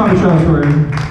Bobby Charles for you.